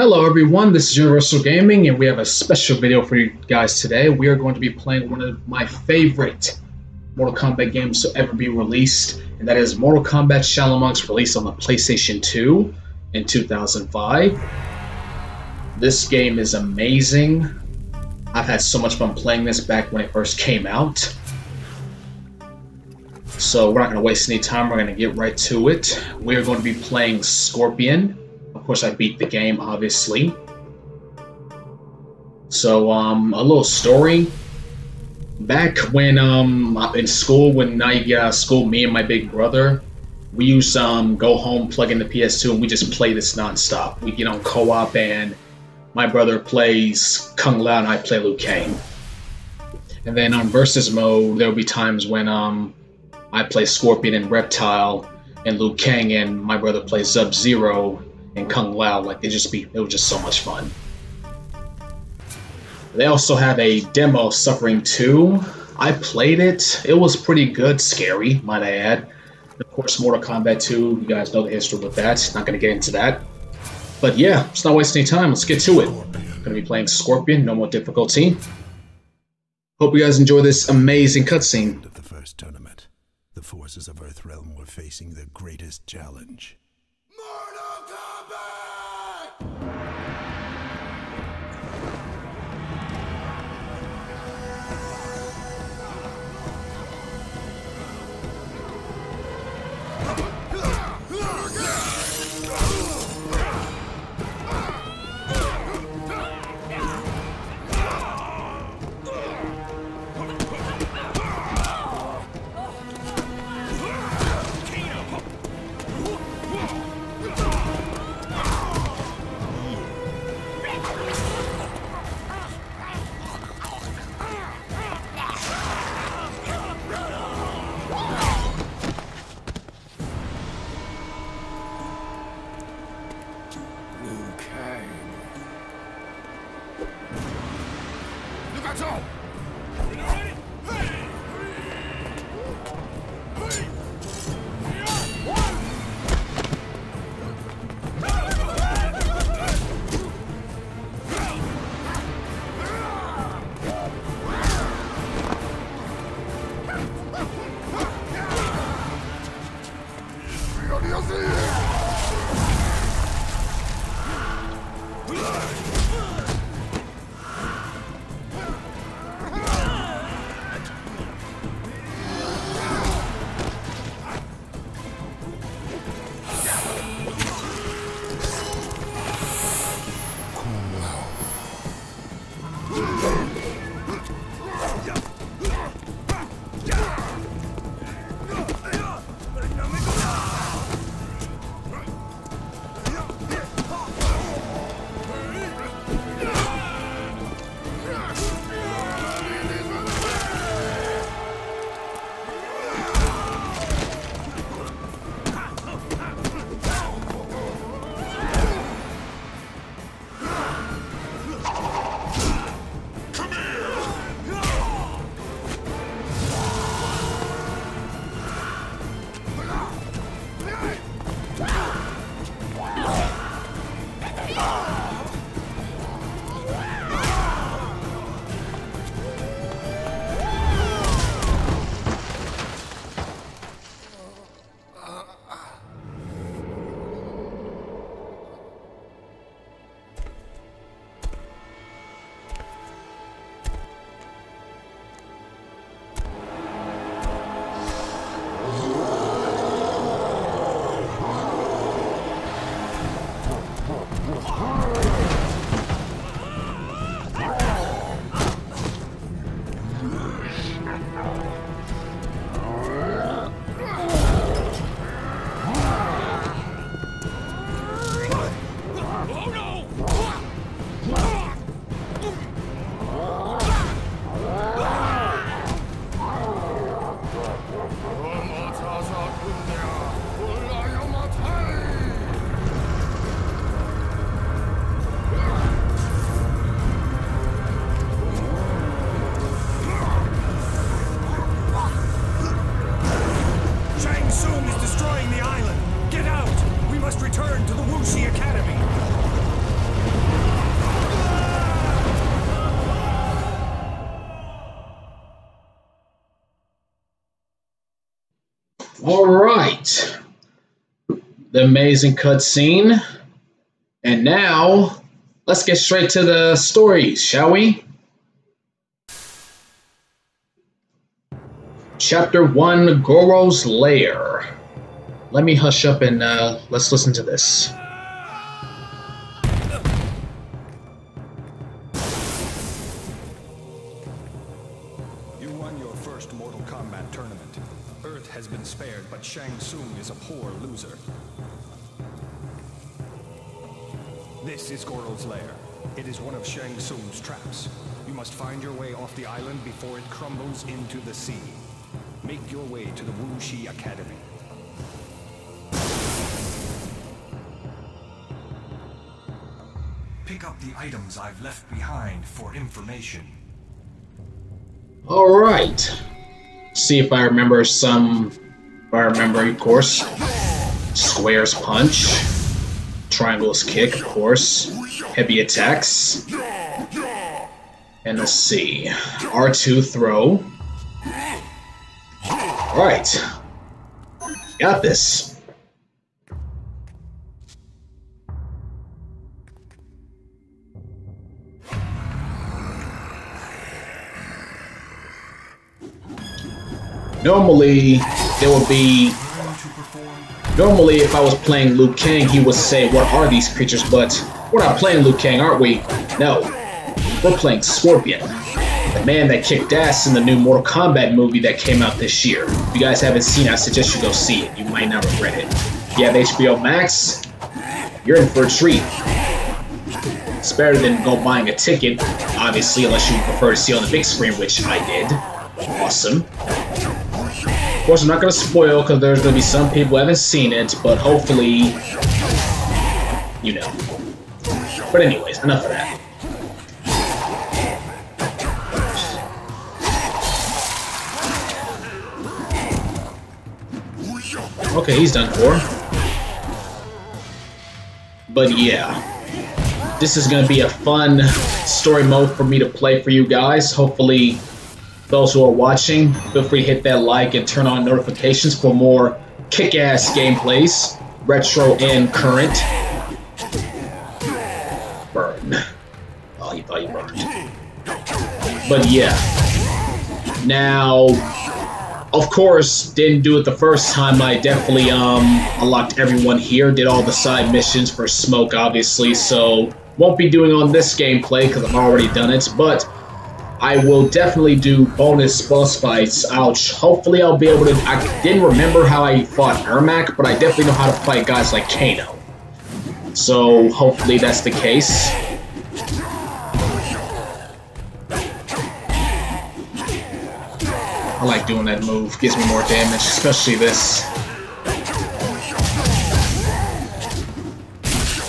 Hello everyone, this is Universal Gaming and we have a special video for you guys today. We are going to be playing one of my favorite Mortal Kombat games to ever be released, and that is Mortal Kombat Shaolin Monks released on the PlayStation 2 in 2005. This game is amazing. I've had so much fun playing this back when it first came out. So we're not going to waste any time, we're going to get right to it. We're going to be playing Scorpion course, I beat the game, obviously. So, um, a little story. Back when, um, in school, when I uh, school, me and my big brother, we used um, go home, plug in the PS2, and we just play this nonstop. We get on co-op, and my brother plays Kung Lao, and I play Liu Kang. And then on versus mode, there'll be times when um, I play Scorpion and Reptile, and Liu Kang, and my brother plays Sub Zero, and Kung Lao. Like they just be, it was just so much fun. They also have a demo Suffering 2. I played it. It was pretty good, scary, might I add. Of course, Mortal Kombat 2, you guys know the history with that. Not to get into that. But yeah, let's not waste any time. Let's get to it. Going to be playing Scorpion, no more difficulty. Hope you guys enjoy this amazing cutscene. Of the first tournament, the forces of Earthrealm were facing their greatest challenge. Charge! The amazing cutscene. And now, let's get straight to the stories, shall we? Chapter 1 Goro's Lair. Let me hush up and uh, let's listen to this. Into the sea. Make your way to the Wu Shi Academy. Pick up the items I've left behind for information. All right. See if I remember some. If I remember, of course. Squares punch. Triangles kick, of course. Heavy attacks. And let's see. R2 throw. Alright. Got this. Normally, there would be Normally, if I was playing Liu Kang, he would say, What are these creatures? But we're not playing Liu Kang, aren't we? No. We're playing Scorpion, the man that kicked ass in the new Mortal Kombat movie that came out this year. If you guys haven't seen it, I suggest you go see it. You might not regret it. If you have HBO Max, you're in for a treat. It's better than go buying a ticket, obviously, unless you prefer to see on the big screen, which I did. Awesome. Of course, I'm not gonna spoil because there's gonna be some people who haven't seen it, but hopefully, you know. But anyways, enough of that. Okay, he's done for. But yeah, this is gonna be a fun story mode for me to play for you guys. Hopefully, those who are watching, feel free to hit that like and turn on notifications for more kick-ass gameplays, retro and current. Burn. Oh, you thought you burned. But yeah. Now, of course, didn't do it the first time. I definitely um unlocked everyone here, did all the side missions for Smoke, obviously. So won't be doing on this gameplay because I've already done it, but. I will definitely do bonus boss fights. Ouch. Hopefully I'll be able to... I didn't remember how I fought Ermac, but I definitely know how to fight guys like Kano. So hopefully that's the case. Doing that move. Gives me more damage, especially this.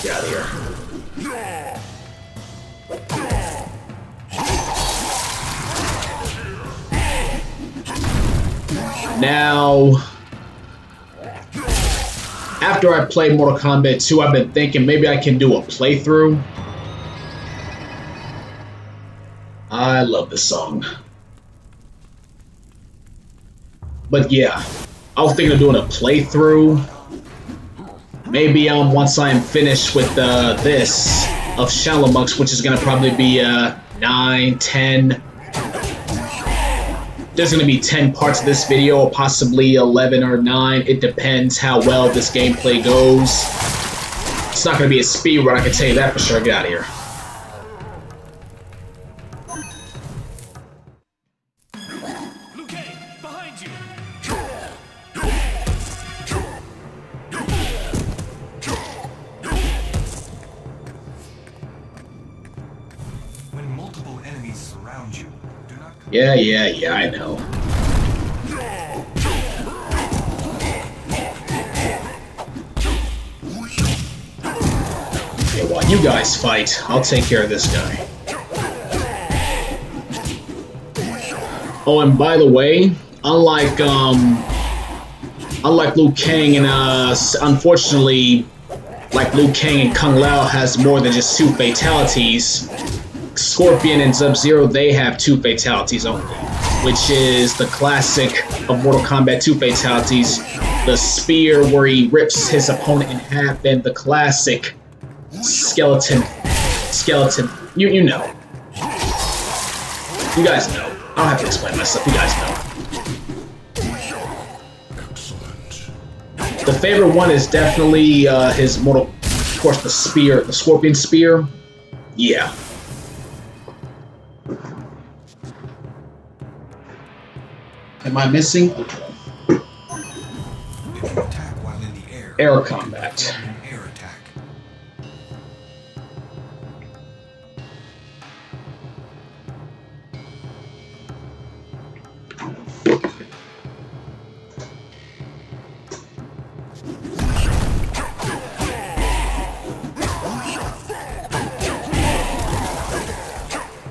Get out of here. Now, after I play Mortal Kombat 2, I've been thinking maybe I can do a playthrough. I love this song. But yeah, I was thinking of doing a playthrough. Maybe um once I'm finished with uh, this of Shaolin Monks, which is gonna probably be uh 9, 10. There's gonna be 10 parts of this video, or possibly 11 or 9. It depends how well this gameplay goes. It's not gonna be a speed run, I can tell you that for sure. Get out of here. around you. yeah, yeah, yeah, I know. Okay, while you guys fight, I'll take care of this guy. Oh, and by the way, unlike um, unlike Liu Kang and uh, unfortunately, like Liu Kang and Kung Lao has more than just two fatalities. Scorpion and Sub-Zero, they have two fatalities only, which is the classic of Mortal Kombat 2 fatalities, the spear where he rips his opponent in half, and the classic skeleton, skeleton, you, you know. You guys know. I don't have to explain myself, you guys know. The favorite one is definitely uh, his Mortal, of course, the spear, the Scorpion Spear. Yeah. Am I missing? Attack while in the air. Air combat. Air attack.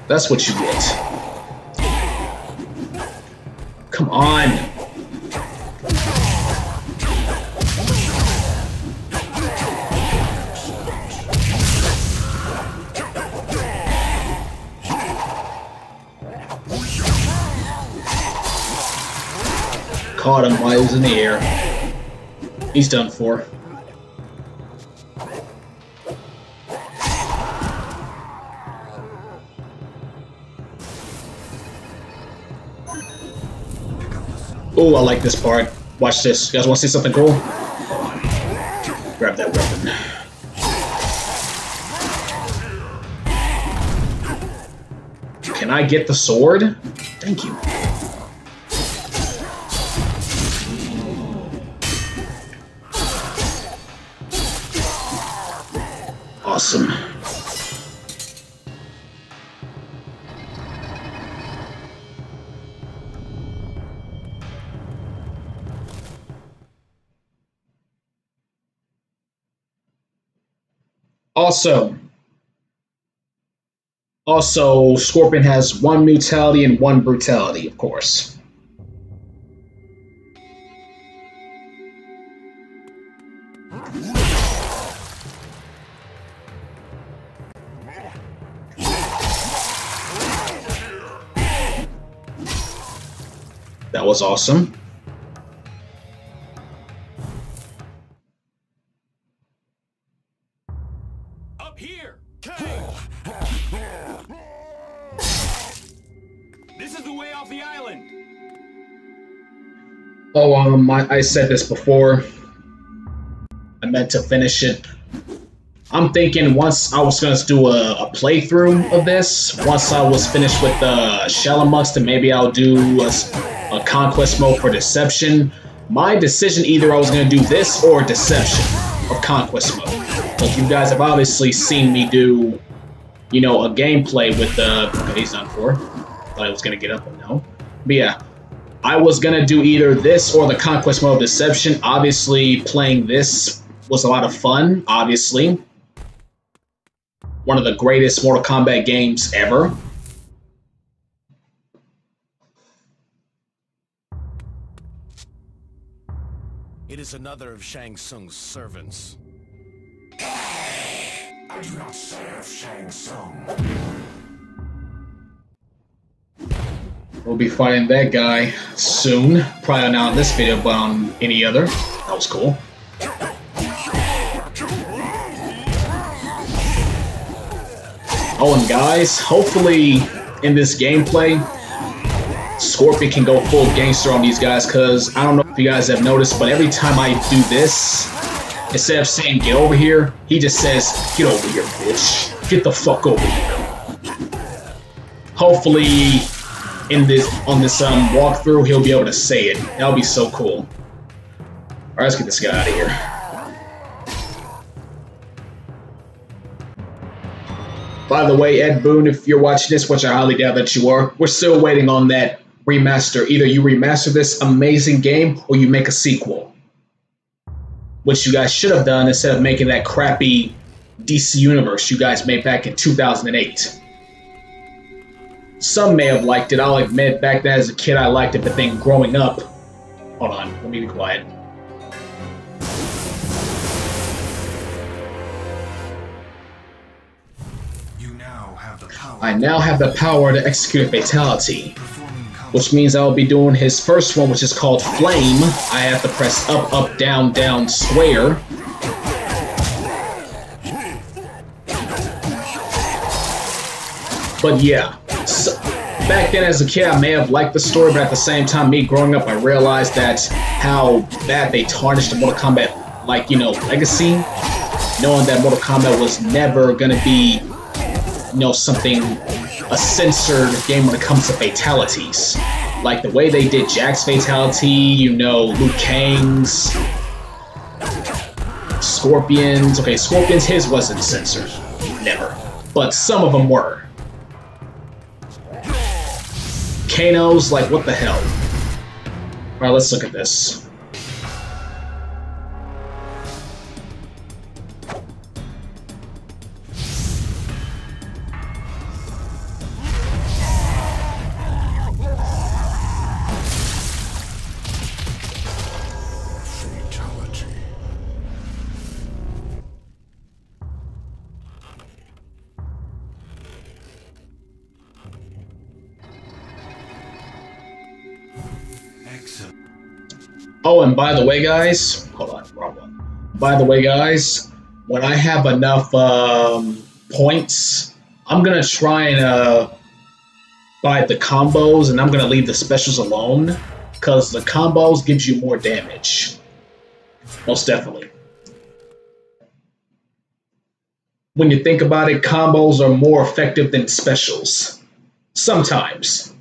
That's what you get. Come on. Caught him while he was in the air. He's done for. Oh, I like this part. Watch this. You guys want to see something cool? Grab that weapon. Can I get the sword? Thank you. Also, also, Scorpion has one multality and one brutality, of course. That was awesome. Oh, um, I, I said this before. I meant to finish it. I'm thinking once I was gonna do a, a playthrough of this, once I was finished with the uh, Shaolin Monks, then maybe I'll do a conquest mode for Deception. My decision either I was gonna do this or Deception or Conquest mode. Like you guys have obviously seen me do, you know, a gameplay with the. okay, he's done for. Thought I was gonna get up, but no. But yeah, I was gonna do either this or the Conquest Mode of Deception. Obviously, playing this was a lot of fun. Obviously, one of the greatest Mortal Kombat games ever. It is another of Shang Tsung's servants. I do not serve Shang Tsung. We'll be fighting that guy soon. Probably not on this video, but on any other. That was cool. Oh, and guys, hopefully in this gameplay, Scorpion can go full gangster on these guys, because I don't know if you guys have noticed, but every time I do this, instead of saying get over here, he just says, get over here, bitch. Get the fuck over here. Hopefully, in this on this um walkthrough, he'll be able to say it. That'll be so cool. Alright, let's get this guy out of here. By the way, Ed Boon, if you're watching this, which I highly doubt that you are, we're still waiting on that remaster. Either you remaster this amazing game or you make a sequel. Which you guys should have done instead of making that crappy DC Universe you guys made back in 2008. Some may have liked it. I'll admit, back then as a kid, I liked it, but then growing up. Hold on, let me be quiet. You now have the power. I now have the power to execute a fatality, which means I'll be doing his first one, which is called Flame. I have to press up, up, down, down, square. But yeah, so, back then as a kid, I may have liked the story, but at the same time, me growing up, I realized that how bad they tarnished the Mortal Kombat, like you know, legacy. Knowing that Mortal Kombat was never gonna be you know, something, a censored game when it comes to fatalities. Like the way they did Jack's fatality, you know, Liu Kang's, Scorpions. Okay, Scorpions, his wasn't censored. Never. But some of them were. Kano's, like, what the hell? Alright, let's look at this. Oh, and by the way, guys, hold on, wrong one. By the way, guys, when I have enough um, points, I'm gonna try and uh, buy the combos, and I'm gonna leave the specials alone, because the combos gives you more damage. Most definitely. When you think about it, combos are more effective than specials. Sometimes.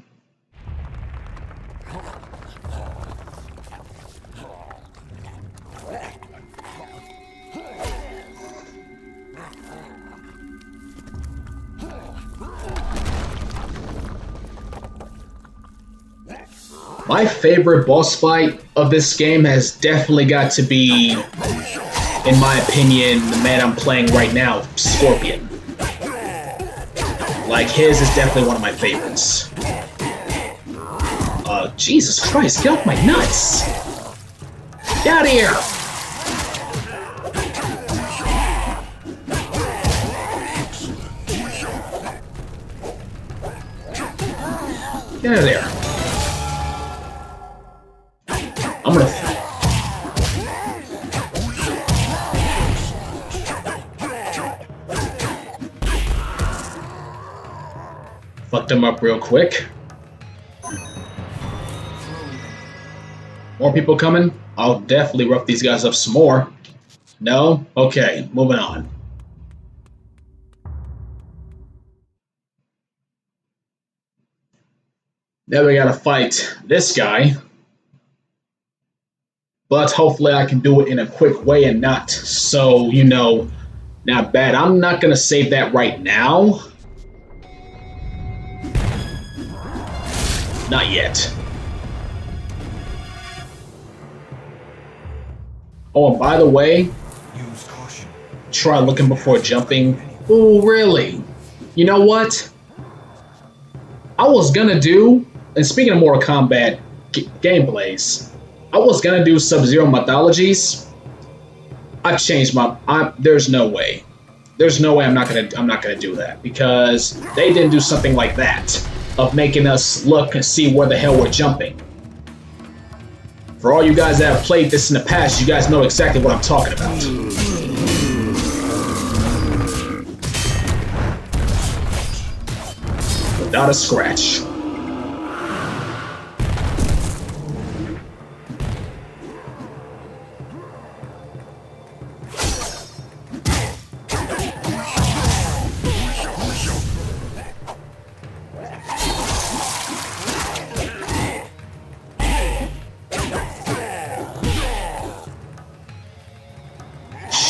My favorite boss fight of this game has definitely got to be, in my opinion, the man I'm playing right now, Scorpion. Like, his is definitely one of my favorites. Uh, Jesus Christ, get off my nuts! Get out of here! Get out of there. Them up real quick. More people coming? I'll definitely rough these guys up some more. No? Okay, moving on. Now we gotta fight this guy. But hopefully I can do it in a quick way and not so, you know, not bad. I'm not gonna save that right now. Not yet. Oh, and by the way, try looking before jumping. Oh, really? You know what? I was gonna do, and speaking of Mortal Kombat g- gameplays, I was gonna do Sub-Zero mythologies. I changed my. I, there's no way. There's no way I'm not gonna. I'm not gonna do that because they didn't do something like that of making us look and see where the hell we're jumping. For all you guys that have played this in the past, you guys know exactly what I'm talking about. Without a scratch.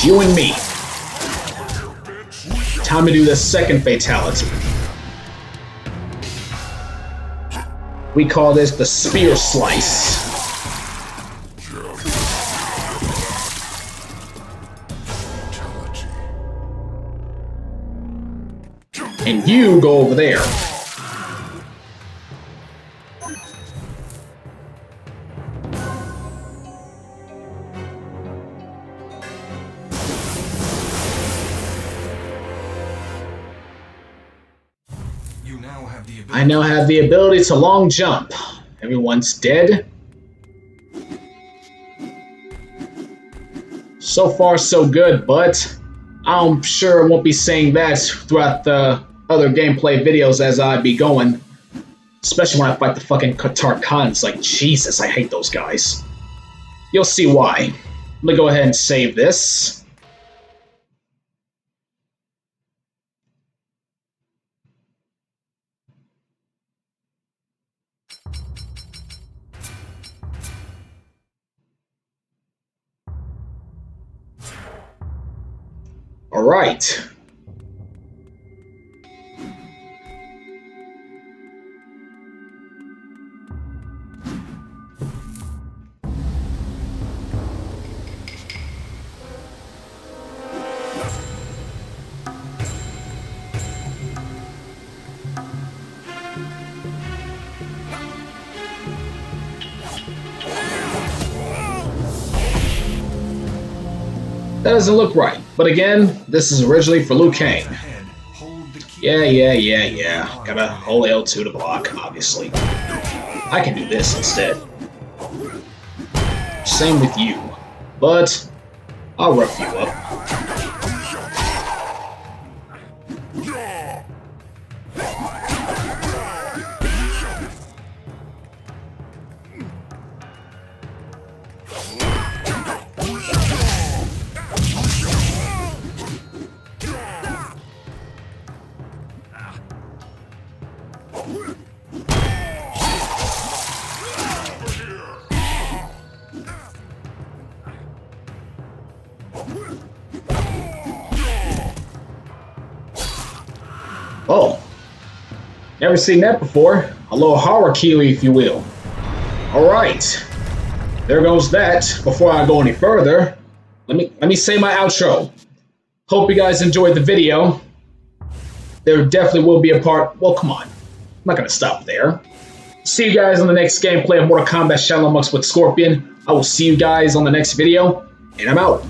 you and me. Time to do the second fatality. We call this the Spear Slice. And you go over there. Now have the ability to long jump. Everyone's dead. So far, so good, but I'm sure I won't be saying that throughout the other gameplay videos as I be going. Especially when I fight the fucking Qatar Khans. Like, Jesus, I hate those guys. You'll see why. Let me go ahead and save this. All right. That doesn't look right. But again, this is originally for Liu Kang. Yeah, yeah, yeah, yeah. Got a whole L2 to block, obviously. I can do this instead. Same with you. But, I'll rough you up. Never seen that before. A little horror Kiwi, if you will. Alright. There goes that. Before I go any further, let me let me say my outro. Hope you guys enjoyed the video. There definitely will be a part. Well, come on. I'm not gonna stop there. See you guys on the next gameplay of Mortal Kombat Shaolin Monks with Scorpion. I will see you guys on the next video, and I'm out.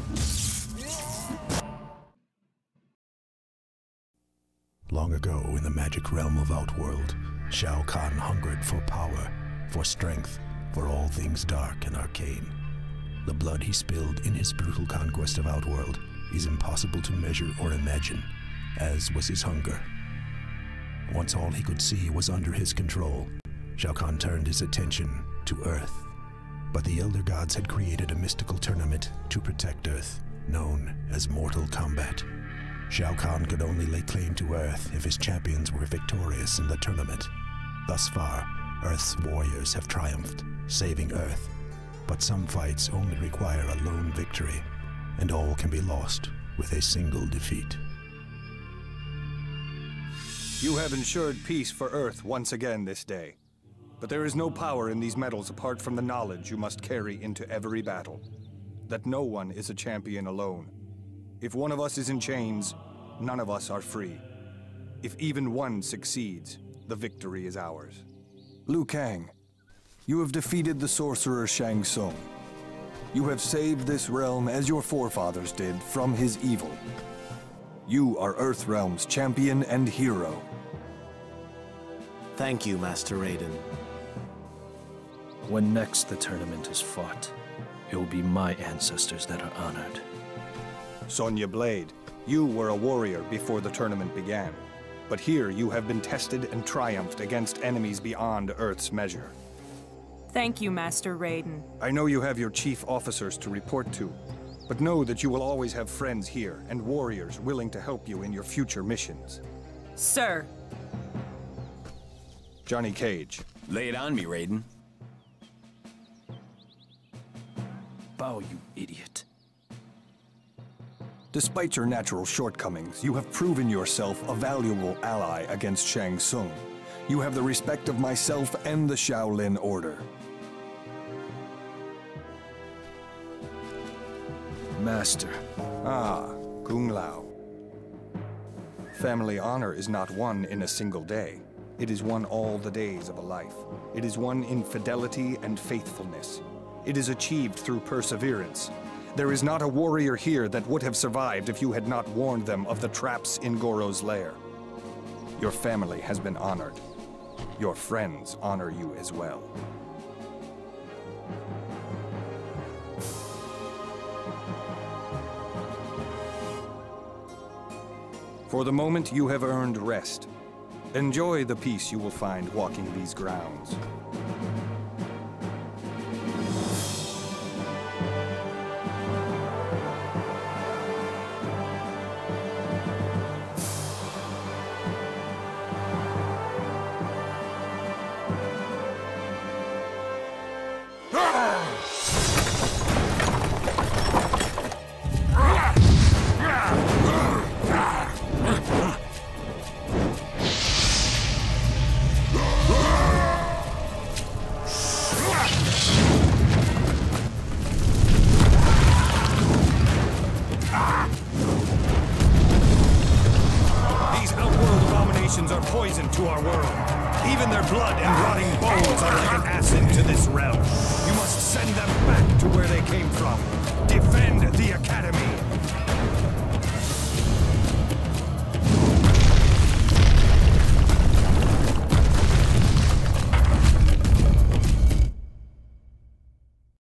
Long ago, in the magic realm of Outworld, Shao Kahn hungered for power, for strength, for all things dark and arcane. The blood he spilled in his brutal conquest of Outworld is impossible to measure or imagine, as was his hunger. Once all he could see was under his control, Shao Kahn turned his attention to Earth. But the Elder Gods had created a mystical tournament to protect Earth, known as Mortal Kombat. Shao Kahn could only lay claim to Earth if his champions were victorious in the tournament. Thus far, Earth's warriors have triumphed, saving Earth. But some fights only require a lone victory, and all can be lost with a single defeat. You have ensured peace for Earth once again this day. But there is no power in these medals apart from the knowledge you must carry into every battle. That no one is a champion alone. If one of us is in chains, none of us are free. If even one succeeds, the victory is ours. Liu Kang, you have defeated the sorcerer Shang Tsung. You have saved this realm as your forefathers did from his evil. You are Earthrealm's champion and hero. Thank you, Master Raiden. When next the tournament is fought, it will be my ancestors that are honored. Sonya Blade, you were a warrior before the tournament began. But here you have been tested and triumphed against enemies beyond Earth's measure. Thank you, Master Raiden. I know you have your chief officers to report to, but know that you will always have friends here and warriors willing to help you in your future missions. Sir, Johnny Cage, Lay it on me, Raiden. Bow, you idiot. Despite your natural shortcomings, you have proven yourself a valuable ally against Shang Tsung. You have the respect of myself and the Shaolin Order. Master, Ah, Kung Lao. Family honor is not won in a single day. It is won all the days of a life. It is won in fidelity and faithfulness. It is achieved through perseverance. There is not a warrior here that would have survived if you had not warned them of the traps in Goro's lair. Your family has been honored. Your friends honor you as well. For the moment, you have earned rest. Enjoy the peace you will find walking these grounds.